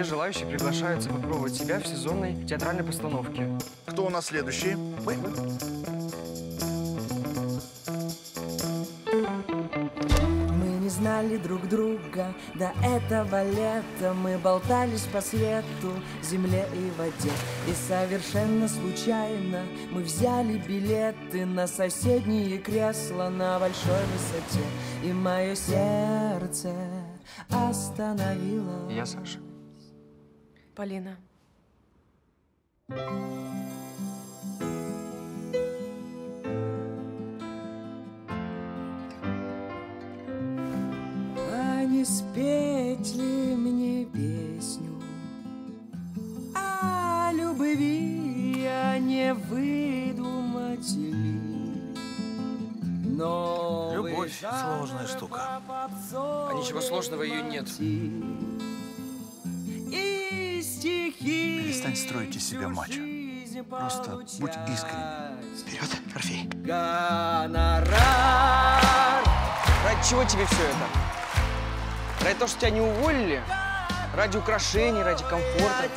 Все желающие приглашаются попробовать себя в сезонной театральной постановке. Кто у нас следующий? Мы. Мы не знали друг друга до этого лета Мы болтались по свету, земле и воде И совершенно случайно мы взяли билеты На соседние кресла на большой высоте И мое сердце остановило Я Саша. Полина. А не спеть ли мне песню о любви, а не выдумать ли? Новый Любовь — сложная штука. А ничего сложного ее нет. Перестань строить из себя мачо. Просто будь искренним. Вперед, Орфей. Гонорар Ради чего тебе все это? Ради того, что тебя не уволили? Ради украшений, ради комфорта?